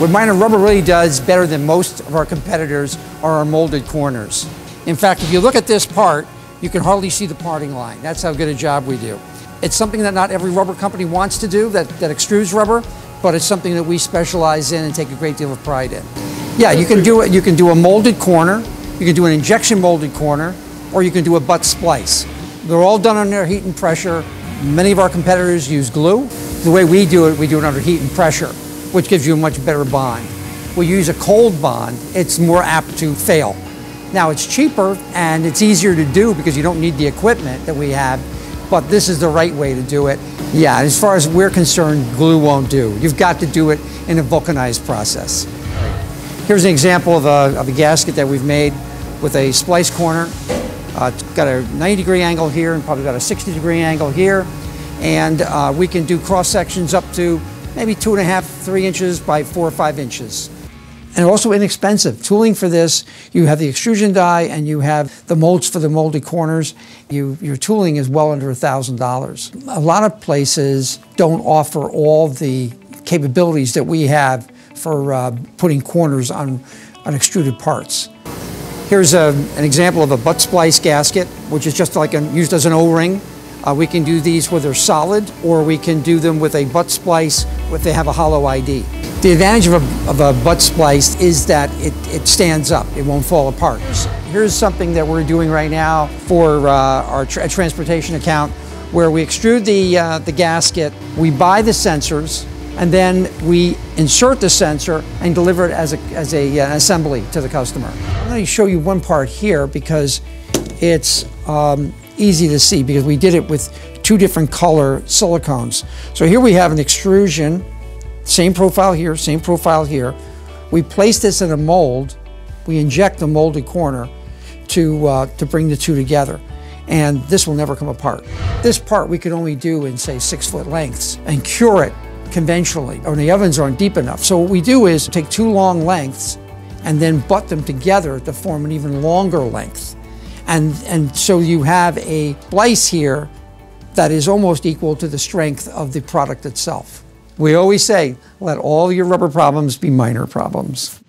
What Minor Rubber really does better than most of our competitors are our molded corners. In fact, if you look at this part, you can hardly see the parting line. That's how good a job we do. It's something that not every rubber company wants to do, that, that extrudes rubber, but it's something that we specialize in and take a great deal of pride in. Yeah, you can do it. You can do a molded corner, you can do an injection molded corner, or you can do a butt splice. They're all done under heat and pressure. Many of our competitors use glue. The way we do it, we do it under heat and pressure, which gives you a much better bond. We use a cold bond, it's more apt to fail. Now it's cheaper and it's easier to do because you don't need the equipment that we have, but this is the right way to do it. Yeah, as far as we're concerned, glue won't do. You've got to do it in a vulcanized process. Here's an example of a, of a gasket that we've made with a splice corner. Uh, it's got a 90 degree angle here and probably got a 60 degree angle here. And uh, we can do cross sections up to maybe two and a half, three inches by four or five inches and also inexpensive. Tooling for this, you have the extrusion die and you have the molds for the molded corners. You, your tooling is well under $1,000. A lot of places don't offer all the capabilities that we have for uh, putting corners on, on extruded parts. Here's a, an example of a butt splice gasket, which is just like used as an O-ring. Uh, we can do these where they're solid, or we can do them with a butt splice if they have a hollow ID. The advantage of a, of a butt splice is that it, it stands up, it won't fall apart. Here's something that we're doing right now for uh, our tra transportation account where we extrude the, uh, the gasket, we buy the sensors, and then we insert the sensor and deliver it as, a, as a, an assembly to the customer. I'm going to show you one part here because it's um, easy to see because we did it with two different color silicones. So here we have an extrusion same profile here, same profile here. We place this in a mold. We inject the molded corner to, uh, to bring the two together. And this will never come apart. This part we could only do in, say, six foot lengths and cure it conventionally, or the ovens aren't deep enough. So what we do is take two long lengths and then butt them together to form an even longer length. And, and so you have a splice here that is almost equal to the strength of the product itself. We always say, let all your rubber problems be minor problems.